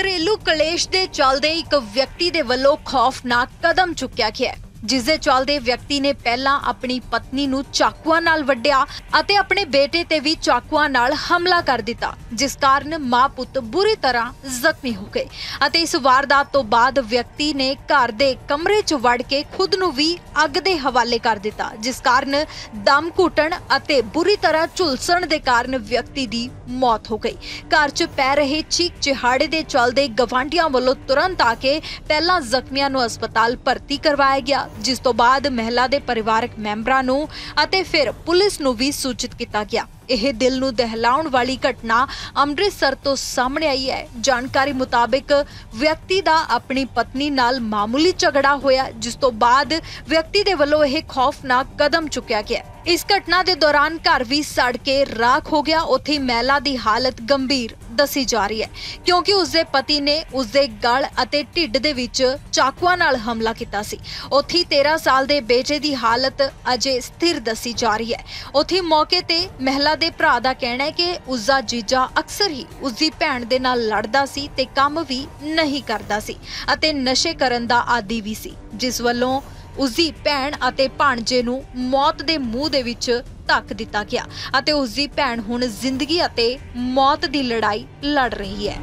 ਘਰੇਲੂ ਕਲੇਸ਼ ਦੇ ਚੱਲਦੇ ਇੱਕ ਵਿਅਕਤੀ ਦੇ ਵੱਲੋਂ ਖੌਫਨਾਕ ਕਦਮ ਚੁੱਕਿਆ ਗਿਆ ਜਿਸ ਦੇ ਚੱਲਦੇ ਵਿਅਕਤੀ ਨੇ ਪਹਿਲਾਂ ਆਪਣੀ ਪਤਨੀ ਨੂੰ ਚਾਕੂਆਂ ਨਾਲ ਵੱਢਿਆ ਅਤੇ ਆਪਣੇ ਬੇਟੇ ਤੇ ਵੀ ਚਾਕੂਆਂ ਨਾਲ ਹਮਲਾ ਕਰ ਦਿੱਤਾ, ਜਿਸ ਕਾਰਨ ਮਾਂ ਪੁੱਤ ਬੁਰੀ ਤਰ੍ਹਾਂ ਜ਼ਖਮੀ ਹੋ ਗਏ ਅਤੇ ਇਸ ਵਾਰਦਾਤ ਤੋਂ ਬਾਅਦ ਵਿਅਕਤੀ ਨੇ ਘਰ ਦੇ ਕਮਰੇ 'ਚ ਵੜ ਕੇ ਖੁਦ ਨੂੰ ਵੀ ਅੱਗ ਦੇ ਹਵਾਲੇ ਕਰ ਦਿੱਤਾ, ਜਿਸ ਕਾਰਨ ਦਮ ਘੁੱਟਣ ਅਤੇ ਬੁਰੀ ਤਰ੍ਹਾਂ ਝੁਲਸਣ ਦੇ ਕਾਰਨ ਵਿਅਕਤੀ ਦੀ ਮੌਤ ਹੋ ਗਈ। ਘਰ 'ਚ ਪੈ ਰਹੇ ਚੀਕ ਚਿਹਾੜੇ ਦੇ ਚੱਲਦੇ ਗਵਾਂਢੀਆਂ ਵੱਲੋਂ ਤੁਰੰਤ ਆ ਕੇ ਪਹਿਲਾਂ ਜ਼ਖਮੀਆਂ ਨੂੰ ਹਸਪਤਾਲ ਭਰਤੀ ਕਰਵਾਇਆ ਗਿਆ ਜਿਸ ਤੋਂ ਬਾਅਦ ਮਹਿਲਾ ਦੇ ਪਰਿਵਾਰਕ ਮੈਂਬਰਾਂ ਨੂੰ ਅਤੇ ਫਿਰ ਪੁਲਿਸ ਨੂੰ ਵੀ ਸੂਚਿਤ ਕੀਤਾ ਗਿਆ। ਇਹ ਦਿਲ ਨੂੰ ਦਹਿਲਾਉਣ ਵਾਲੀ ਘਟਨਾ ਅੰਮ੍ਰਿਤਸਰ ਤੋਂ ਸਾਹਮਣੇ ਆਈ ਹੈ। ਜਾਣਕਾਰੀ ਮੁਤਾਬਕ ਵਿਅਕਤੀ ਦਾ ਆਪਣੀ ਪਤਨੀ ਨਾਲ ਮਾਮੂਲੀ ਝਗੜਾ ਹੋਇਆ, ਜਿਸ ਤੋਂ ਬਾਅਦ ਵਿਅਕਤੀ ਦੇ ਵੱਲੋਂ ਇਹ ਖੌਫਨਾਕ ਕਦਮ ਚੁੱਕਿਆ ਗਿਆ। ਇਸ ਘਟਨਾ ਦੇ ਦੌਰਾਨ ਘਰ ਵੀ ਸੜ ਕੇ ਰਾਖ ਹੋ ਗਿਆ। ਉੱਥੇ ਮਹਿਲਾ ਦੀ ਹਾਲਤ ਗੰਭੀਰ ਦੱਸੀ ਜਾ ਰਹੀ ਹੈ, ਕਿਉਂਕਿ ਉਸਦੇ ਪਤੀ ਨੇ ਉਸਦੇ ਗਲ ਅਤੇ ਢਿੱਡ ਦੇ ਵਿੱਚ ਚਾਕੂਆਂ ਨਾਲ ਹਮਲਾ ਕੀਤਾ ਸੀ। ਉੱਥੇ ਹੀ 13 ਸਾਲ ਦੇ ਬੇਟੇ ਦੀ ਹਾਲਤ ਅਜੇ ਸਥਿਰ ਦੱਸੀ ਜਾ ਰਹੀ ਹੈ। ਉੱਥੇ ਮੌਕੇ ਤੇ ਮਹਿਲਾ ਦੇ ਭਰਾ ਦਾ ਕਹਿਣਾ ਹੈ ਕਿ ਉਸਦਾ ਜੀਜਾ ਅਕਸਰ ਹੀ ਉਸਦੀ ਭੈਣ ਦੇ ਨਾਲ ਲੜਦਾ ਸੀ ਤੇ ਕੰਮ ਵੀ ਨਹੀਂ ਕਰਦਾ ਸੀ ਅਤੇ ਨਸ਼ੇ ਕਰਨ ਦਾ ਆਦੀ ਵੀ ਸੀ, ਜਿਸ ਵੱਲੋਂ ਉਸਦੀ ਭੈਣ ਅਤੇ ਭਾਣਜੇ ਨੂੰ ਮੌਤ ਦੇ ਮੂੰਹ ਦੇ ਵਿੱਚ ਧੱਕ ਦਿੱਤਾ ਗਿਆ ਅਤੇ ਉਸਦੀ ਭੈਣ ਹੁਣ ਜ਼ਿੰਦਗੀ ਅਤੇ ਮੌਤ ਦੀ ਲੜਾਈ ਲੜ ਰਹੀ ਹੈ।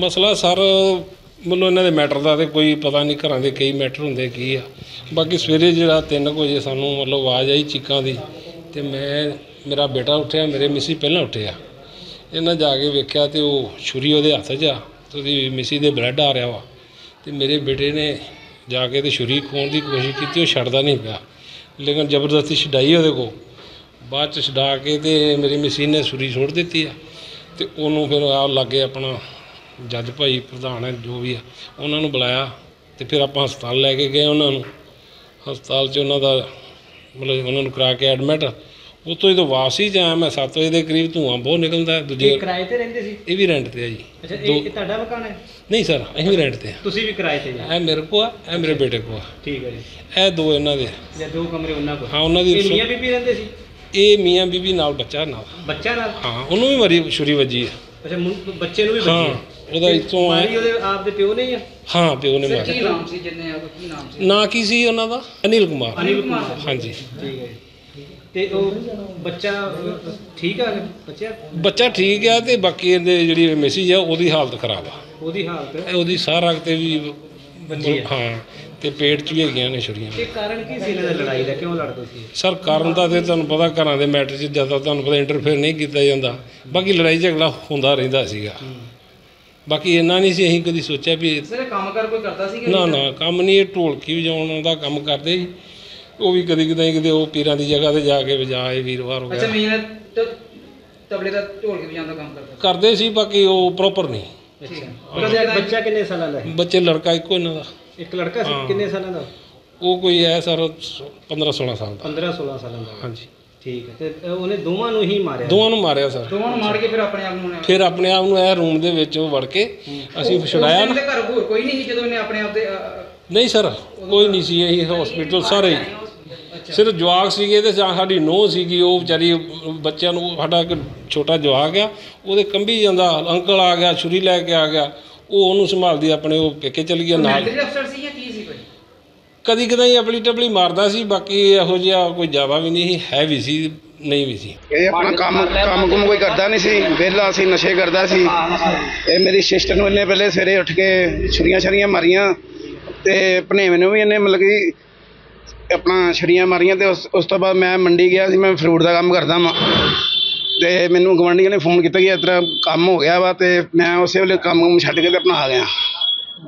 ਮਸਲਾ ਸਰ, ਮੈਨੂੰ ਇਹਨਾਂ ਦੇ ਮੈਟਰ ਦਾ ਤੇ ਕੋਈ ਪਤਾ ਨਹੀਂ ਘਰਾਂ ਦੇ ਕਈ ਮੈਟਰ ਹੁੰਦੇ ਕੀ ਆ। ਬਾਕੀ ਸਵੇਰੇ ਜਿਹੜਾ 3 ਵਜੇ ਸਾਨੂੰ ਮਤਲਬ ਆਵਾਜ਼ ਆਈ ਚੀਕਾਂ ਦੀ ਤੇ ਮੈਂ, ਮੇਰਾ ਬੇਟਾ ਉੱਠਿਆ, ਮੇਰੇ ਮਿਸੀ ਪਹਿਲਾਂ ਉੱਠਿਆ। ਇਹਨਾਂ ਜਾ ਕੇ ਵੇਖਿਆ ਤੇ ਉਹ ਛੁਰੀ ਉਹਦੇ ਹੱਥ 'ਚ ਆ, ਤੇ ਉਹਦੀ ਮਿਸੀ ਦੇ ਬਲੱਡ ਆ ਰਿਹਾ ਵਾ। ਤੇ ਮੇਰੇ ਬੇਟੇ ਨੇ ਜਾ ਕੇ ਤੇ ਛੁਰੀ ਖੋਣ ਦੀ ਕੋਸ਼ਿਸ਼ ਕੀਤੀ, ਉਹ ਛੱਡਦਾ ਨਹੀਂ ਪਿਆ। ਲੇਕਿਨ ਜ਼ਬਰਦਸਤੀ ਛਡਾਈ ਉਹਦੇ ਕੋਲ। ਬਾਅਦ ਚ ਛਡਾ ਕੇ ਤੇ ਮੇਰੀ ਮਿਸੀ ਨੇ ਛੁਰੀ ਛੋੜ ਦਿੱਤੀ ਆ। ਤੇ ਉਹਨੂੰ ਫਿਰ ਆ ਲੱਗੇ ਆਪਣਾ ਜੱਜ ਭਾਈ ਪ੍ਰਧਾਨ ਹੈ ਜੋ ਵੀ ਆ, ਉਹਨਾਂ ਨੂੰ ਬੁਲਾਇਆ ਤੇ ਫਿਰ ਆਪਾਂ ਹਸਪਤਾਲ ਲੈ ਕੇ ਗਏ ਉਹਨਾਂ ਨੂੰ। ਹਸਪਤਾਲ 'ਚ ਉਹਨਾਂ ਦਾ ਮਤਲਬ ਉਹਨਾਂ ਨੂੰ ਕਰਾ ਕੇ ਐਡਮਿਟ। ਉਤੋਂ ਜਦੋਂ ਵਾਪਸੀ 'ਚ ਆਇਆ ਮੈਂ 7 ਵਜੇ ਦੇ ਕਰੀਬ ਧੂਆਂ ਬਹੁਤ ਨਿਕਲਦਾ ਹੈ। ਦੂਜੇ ਇਹ ਕਿਰਾਏ ਤੇ ਰਹਿੰਦੇ ਸੀ? ਇਹ ਵੀ ਰੈਂਟ ਤੇ ਆ ਜੀ। ਅੱਛਾ ਇਹ ਇਹ ਤੁਹਾਡਾ ਮਕਾਨ ਹੈ? ਨਹੀਂ ਸਰ ਅਸੀਂ ਵੀ ਰੈਂਟ ਤੇ ਆ। ਤੁਸੀਂ ਵੀ ਕਿਰਾਏ ਤੇ ਜੀ ਇਹ ਮੇਰੇ ਕੋ ਆ ਇਹ ਮੇਰੇ ਬੇਟੇ ਕੋ ਆ। ਠੀਕ ਹੈ ਜੀ। ਇਹ ਦੋ ਇਹਨਾਂ ਦੇ ਜਾਂ ਦੋ ਕਮਰੇ ਉਹਨਾਂ ਕੋਲ? ਹਾਂ ਉਹਨਾਂ ਦੀ ਇਹ ਮੀਆਂ ਬੀਬੀ ਰਹਿੰਦੇ ਸੀ? ਇਹ ਮੀਆਂ ਬੀਬੀ ਨਾਲ ਬੱਚਾ ਨਾਲ। ਬੱਚਾ ਨਾਲ? ਹਾਂ ਉਹਨੂੰ ਵੀ ਮਰੀ ਛੁਰੀ ਵੱਜੀ ਹੈ ਅੱਛਾ ਮੁੰ- ਬੱਚੇ ਨੂੰ ਵੀ ਬੱਚੀ ਹਾਂ ਹੈ। ਉਹਦਾ ਇੱਥੋਂ ਮਾਰੀ ਆਇਆ ਉਹਦੇ ਆਪ ਦੇ ਪਿਓ ਨੇ ਹੀ ਆ? ਹਾਂ ਪਿਓ ਨੇ ਮਾਰਿਆ। ਨਾਮ ਸੀ ਜਿੰਨੇ ਆ ਕੀ ਨਾਮ ਸੀ? ਨਾਂ ਕੀ ਸੀ ਉਹਨਾਂ ਦਾ? ਅਨਿਲ ਕੁਮਾਰ। ਅਨਿਲ ਕੁਮਾਰ। ਹਾਂਜੀ। ਠੀਕ ਹੈ ਜੀ। ਤੇ ਉਹ ਬੱਚਾ ਅਹ, ਠੀਕ ਆ? ਬੱਚਾ? ਬੱਚਾ ਠੀਕ ਆ ਤੇ ਬਾਕੀ ਇਹਦੇ ਜਿਹੜੀ ਮੈਸੇਜ ਆ ਉਹਦੀ ਹਾਲਤ ਖਰਾਬ ਆ। ਉਹਦੀ ਹਾਲਤ? ਇਹ ਉਹਦੀ ਸਾਰਾ ਤੇ ਵੀ ਵੱਜੀ ਆ। ਹਾਂ ਤੇ ਪੇਟ 'ਚ ਵੀ ਹੈਗੀਆਂ ਨੇ ਛੁਰੀਆਂ। ਇਹ ਕਾਰਨ ਕੀ ਸੀ ਇਹਨਾਂ ਦੀ ਲੜਾਈ ਦਾ? ਕਿਉਂ ਲੜਦੇ ਸੀ ਸਰ ਕਾਰਨ ਤਾਂ ਤੇ ਤੁਹਾਨੂੰ ਪਤਾ ਘਰਾਂ ਦੇ ਮੈਟਰ 'ਚ ਜ਼ਿਆਦਾ ਤੁਹਾਨੂੰ ਪਤਾ ਇੰਟਰਫੇਅਰ ਨਹੀਂ ਕੀਤਾ ਜਾਂਦਾ। ਬਾਕੀ ਲੜਾਈ ਝਗੜਾ ਹੁੰਦਾ ਰਹਿੰਦਾ ਸੀਗਾ। ਬਾਕੀ ਇੰਨਾ ਨਹੀਂ ਸੀ ਅਸੀਂ ਕਦੀ ਸੋਚਿਆ ਵੀ ਸਰ ਇਹ ਕੰਮ ਕਰ ਕੋਈ ਕਰਦਾ ਸੀ ਕਿ ਨਾ ਨਾ ਕੰਮ ਨਹੀਂ ਇਹ ਢੋਲਕੀ ਵਜਾਉਣ ਦਾ ਕੰਮ ਕਰਦੇ ਸੀ। ਉਹ ਵੀ ਕਦੀ ਕਦਾਈ ਕਿਤੇ ਉਹ ਪੀਰਾਂ ਦੀ ਜਗ੍ਹਾ ਤੇ ਜਾ ਕੇ ਵਜਾਏ ਵੀਰਵਾਰ ਹੋ ਅੱਛਾ ਗਿਆ। ਮੀਨ ਤਬਲੇ ਦਾ ਢੋਲ ਕੇ ਵਜਾਉਣ ਦਾ ਕੰਮ ਕਰਦਾ। ਕਰਦੇ ਸੀ ਬਾਕੀ ਉਹ ਪ੍ਰੋਪਰ ਨਹੀਂ। ਅੱਛਾ। ਬੱਚਾ ਬੱਚਾ ਕਿੰਨੇ ਸਾਲਾਂ ਦਾ ਹੈ? ਬੱਚੇ ਲੜਕਾ ਇੱਕੋ ਇਹਨਾਂ ਦਾ। ਇੱਕ ਲੜਕਾ ਸੀ। ਕਿੰਨੇ ਸਾਲਾਂ ਦਾ? ਉਹ ਕੋਈ ਹੈ ਸਰ 15 16 ਸਾਲ ਦਾ। 15 16 ਸਾਲਾਂ ਦਾ। ਹਾਂਜੀ। ਠੀਕ ਹੈ। ਤੇ ਉਹਨੇ ਦੋਵਾਂ ਨੂੰ ਹੀ ਮਾਰਿਆ? ਦੋਵਾਂ ਨੂੰ ਮਾਰਿਆ ਸਰ। ਦੋਵਾਂ ਨੂੰ ਮਾਰ ਕੇ ਫਿਰ ਆਪਣੇ ਆਪ ਨੂੰ ਉਹਨੇ- ਫਿਰ ਆਪਣੇ ਆਪ ਨੂੰ ਇਹ ਰੂਮ ਦੇ ਵਿੱਚ ਉਹ ਵੜ ਕੇ ਅਸੀਂ ਉਸ ਛੁਡਾਇਆ time ਨਾ। ਤੇ ਘਰ ਹੋਰ ਕੋਈ ਨਹੀਂ ਸੀ ਜਦੋਂ ਇਹਨੇ ਆਪਣੇ ਆਪ ਦੇ ਅ, ਅ, ਨਹੀਂ ਸਰ ਕੋਈ ਨਹੀਂ ਸੀ ਇਹ ਹਸਪੀਟਲ ਸਾਰੇ ਹੀ। ਸਿਰਫ ਜਵਾਕ ਸੀਗੇ ਤੇ ਜਾਂ ਸਾਡੀ ਨੂੰਹ ਸੀਗੀ ਉਹ ਵਿਚਾਰੀ ਬੱਚਿਆਂ ਨੂੰ ਸਾਡਾ ਇੱਕ ਛੋਟਾ ਜਵਾਕ ਆ ਉਹਦੇ ਕੰਬੀ ਜਾਂਦਾ ਅੰਕਲ ਆ ਗਿਆ ਛੁਰੀ ਲੈ ਕੇ ਆ ਗਿਆ ਉਹ ਉਹਨੂੰ ਸੰਭਾਲਦੀ ਆਪਣੇ ਉਹ ਪੇਕੇ ਚਲ ਗਿਆ ਨਾਲ। ਮੈਂਟਲੀ ਅਫਸਰ ਸੀ ਜਾਂ ਕੀ ਸੀ ਕੋਈ? ਕਦੀ ਕਦਾਈ ਆਪਣੀ ਟਪਲੀ ਮਾਰਦਾ ਸੀ ਬਾਕੀ ਇਹੋ ਜਿਹਾ ਕੋਈ ਜ਼ਿਆਦਾ ਵੀ ਨਹੀਂ ਸੀ ਹੈ ਵੀ ਸੀ ਨਹੀਂ ਵੀ ਸੀ। ਇਹ ਆਪਣਾ ਕੰਮ ਕੰਮ ਕੁਮ ਕੋਈ ਕਰਦਾ ਨਹੀਂ ਸੀ ਵਿਹਲਾ ਸੀ ਨਸ਼ੇ ਕਰਦਾ ਸੀ। ਇਹ ਮੇਰੀ ਸਿਸਟਰ ਨੂੰ ਇਹਨੇ ਪਹਿਲੇ ਸਵੇਰੇ ਉੱਠ ਕੇ ਛੁਰੀਆਂ ਛਰੀਆਂ ਮਾਰੀਆਂ ਤੇ ਭਣੇਵੇਂ ਨੂੰ ਵੀ ਇਹਨੇ ਮਤਲਬ ਕਿ ਆਪਣਾ ਛੁਰੀਆਂ ਮਾਰੀਆਂ ਤੇ ਉਸ ਉਸ ਤੋਂ ਬਾਅਦ ਮੈਂ ਮੰਡੀ ਗਿਆ ਸੀ ਮੈਂ ਫਰੂਟ ਦਾ ਕੰਮ ਕਰਦਾ ਵਾਂ। ਤੇ ਮੈਨੂੰ ਗਵਾਂਢੀਆਂ ਨੇ ਫੋਨ ਕੀਤਾ ਕਿ ਇਸ ਤਰ੍ਹਾਂ ਕੰਮ ਹੋ ਗਿਆ ਵਾ ਤੇ ਮੈਂ ਉਸੇ ਵੇਲੇ ਕੰਮ ਕੁਮ ਛੱਡ ਕੇ ਤੇ ਆਪਣਾ ਆ ਗਿਆ।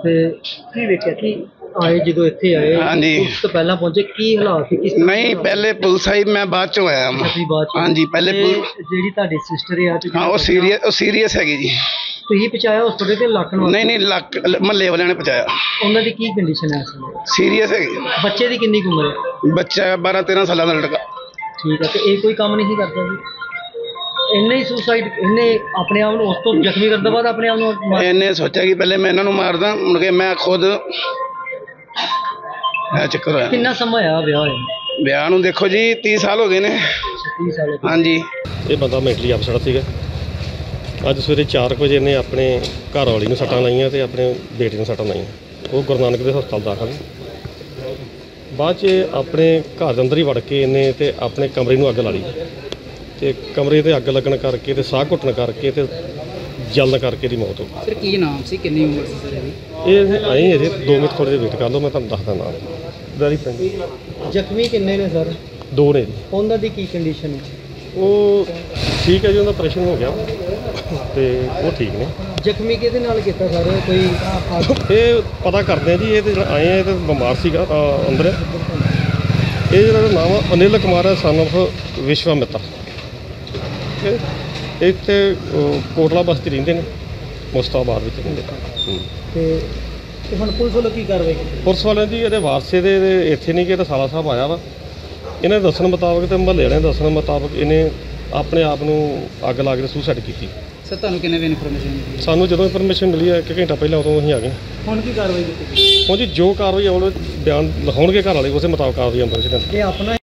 ਤੇ ਕੀ ਵੇਖਿਆ ਕੀ ਆਏ ਜਦੋਂ ਇੱਥੇ ਆਏ ਹਾਂਜੀ। ਉਸ ਤੋਂ ਪਹਿਲਾਂ ਪਹੁੰਚੇ ਕੀ ਹਾਲਾਤ ਸੀ ਕਿਸ ਨਹੀਂ ਪਹਿਲੇ ਪੁਲਿਸ ਆਈ ਮੈਂ ਬਾਅਦ ਚੋਂ ਆਇਆ ਵਾਂ। ਤੁਸੀਂ ਬਾਅਦ ਚ ਹਾਂਜੀ ਪਹਿਲੇ ਤੇ ਪੁਲਿਸ ਜਿਹੜੀ ਤੁਹਾਡੀ ਸਿਸਟਰ ਆ ਹਾਂ ਉਹ ਸੀਰੀਅਸ ਉਹ ਸੀਰੀਅਸ ਹੈਗੀ ਜੀ। ਤੁਸੀਂ ਪਹੁੰਚਾਇਆ ਹਸਪੀਟਲ ਤੇ ਲੱਖਣ ਨਹੀਂ ਨਹੀਂ ਲੱਕ ਮਹੱਲੇ ਵਾਲਿਆਂ ਨੇ ਪਹੁੰਚਾਇਆ। ਉਹਨਾਂ ਦੀ ਕੀ ਕੰਡੀਸ਼ਨ ਹੈ ਇਸ ਵੇਲੇ ਸੀਰੀਅਸ ਹੈਗੀ। ਬੱਚੇ ਦੀ ਕਿੰਨੀ ਕੁ ਉਮਰ ਹੈ? ਬੱਚਾ 12 13 ਸਾਲਾਂ ਦਾ ਲੜਕਾ। ਠੀਕ ਹੈ ਤੇ ਇਹ ਕੋਈ ਕੰਮ ਨਹੀਂ ਕਰਦਾ ਜੀ? ਇੰਨੇ ਹੀ ਸੁਸਾਈਡ ਇਹਨੇ ਆਪਣੇ ਆਪ ਨੂੰ ਉਸ ਤੋਂ ਜ਼ਖਮੀ ਕਰਨ ਤੋਂ ਬਾਅਦ ਆਪਣੇ ਆਪ ਨੂੰ ਮਾਰ- ਇਹਨੇ ਸੋਚਿਆ ਕਿ ਪਹਿਲੇ ਮੈਂ ਇਹਨਾਂ ਨੂੰ ਮਾਰਦਾ ਮੁੜ ਕੇ ਮੈਂ ਖੁਦ ਇਹ ਚੱਕਰ ਹੋਇਆ। ਕਿੰਨਾ ਸਮਾਂ ਆ ਵਿਆਹ ਹੋਇਆ ਵਿਆਹ ਨੂੰ ਦੇਖੋ ਜੀ 30 ਸਾਲ ਹੋ ਗਏ ਨੇ। 30 ਸਾਲ ਹਾਂਜੀ। ਇਹ ਬੰਦਾ ਮੈਂਟਲੀ ਅਪਸੈਟ ਸੀਗਾ। ਅੱਜ ਸਵੇਰੇ 4 ਵਜੇ ਇਹਨੇ ਆਪਣੇ ਘਰ ਵਾਲੀ ਨੂੰ ਸੱਟਾਂ ਲਾਈਆਂ ਤੇ ਆਪਣੇ ਬੇਟੇ ਨੂੰ ਸੱਟਾਂ ਲਾਈਆਂ। ਉਹ ਗੁਰੂ ਨਾਨਕ ਦੇ ਹਸਪਤਾਲ ਦਾਖਲ ਹੈ। ਬਾਅਦ 'ਚ ਆਪਣੇ ਘਰ ਦੇ ਅੰਦਰ ਹੀ ਵੜ ਕੇ ਇਹਨੇ ਤੇ ਆਪਣੇ ਕਮਰੇ ਨੂੰ ਅੱਗ ਲਾ ਲਈ। ਤੇ ਕਮਰੇ ਤੇ ਅੱਗ ਲੱਗਣ ਕਰਕੇ ਤੇ ਸਾਹ ਘੁੱਟਣ ਕਰਕੇ ਤੇ ਜਲਣ ਕਰਕੇ ਦੀ ਮੌਤ ਹੋ ਸਰ ਕੀ ਨਾਮ ਸੀ? ਕਿੰਨੀ ਉਮਰ ਸੀ ਸਰ ਇਹਦੀ? ਗਈ ਇਹ ਆਏ ਇਹਦੇ 2 ਮਿੰਟ ਥੋੜੇ ਜਿਹਾ ਵੇਟ ਕਰ ਲਓ ਮੈਂ ਤੁਹਾਨੂੰ ਦੱਸਦਾ ਨਾਮ। ਵੈਰੀ ਫਰੈਂਡ ਜ਼ਖਮੀ ਕਿੰਨੇ ਨੇ ਸਰ? ਦੋ ਨੇ ਜੀ। ਉਹਨਾਂ ਦੀ ਕੀ ਕੰਡੀਸ਼ਨ ਹੈ ਉਹ ਠੀਕ ਹੈ ਜੀ ਉਹਦਾ ਆਪਰੇਸ਼ਨ ਹੋ ਗਿਆ। ਤੇ ਉਹ ਠੀਕ ਨੇ। ਜ਼ਖਮੀ ਕਿਹਦੇ ਨਾਲ ਕੀਤਾ ਸਰ? ਕੋਈ ਇਹ ਪਤਾ ਕਰਦੇ ਆ ਜੀ ਇਹ ਤੇ ਜਿਹੜਾ ਆਏ ਆ ਇਹ ਤੇ ਬਿਮਾਰ ਸੀਗਾ ਅ, ਅੰਦਰ। ਇਹ ਜਿਹੜਾ ਇਹਦਾ ਨਾਮ ਆ ਅਨਿਲ ਕੁਮਾਰ ਹੈ ਸਨ of ਵਿਸ਼ਵਾਮਿੱਤਰ ਇਹ ਇੱਥੇ ਅ, ਕੋਟਲਾ ਬਸਤੀ ਰਹਿੰਦੇ ਨੇ ਮੁਸਤਾਬਾਦ ਵਿੱਚ ਰਹਿੰਦੇ ਹੂੰ। ਤੇ ਤੇ ਹੁਣ ਪੁਲਿਸ ਵੱਲੋਂ ਕੀ ਕਾਰਵਾਈ ਕੀਤੀ? ਪੁਲਿਸ ਵਾਲਿਆਂ ਦੀ ਇਹਦੇ ਵਾਰਸੇ ਦੇ ਇਹਦੇ ਇੱਥੇ ਨਹੀਂ ਕਿ ਇਹਦਾ ਸਾਲਾ ਸਾਹਿਬ ਆਇਆ ਵਾ। ਇਹਨਾਂ ਦੱਸਣ ਮੁਤਾਬਕ ਤੇ ਮਹੱਲੇ ਵਾਲਿਆਂ ਦੇ ਦੱਸਣ ਮੁਤਾਬਕ ਇਹਨੇ ਆਪਣੇ ਆਪ ਨੂੰ ਅੱਗ ਲਾ ਕੇ ਸੁਸਾਈਡ ਕੀਤੀ। ਸਰ ਤੁਹਾਨੂੰ ਕਿੰਨੇ ਵੇ ਇਨਫੋਰਮੇਸ਼ਨ ਮਿਲੀ ਸਾਨੂੰ ਜਦੋਂ ਇਨਫੋਰਮੇਸ਼ਨ ਮਿਲੀ ਹੈ ਇੱਕ ਘੰਟਾ ਪਹਿਲਾਂ ਉਦੋਂ ਅਸੀਂ ਆ ਗਏ। ਹੁਣ ਕੀ ਕਾਰਵਾਈ ਕੀਤੀ? ਹੁਣ ਜੀ ਜੋ ਕਾਰਵਾਈ ਆਉਣ ਬਿਆਨ ਲਿਖਾਉਣਗੇ ਘਰ ਵਾਲੇ ਉਸੇ ਮੁਤਾਬਕ ਕਾਰਵਾਈ ਅੰਦਰ ਚ ਇਹ ਆਪਣਾ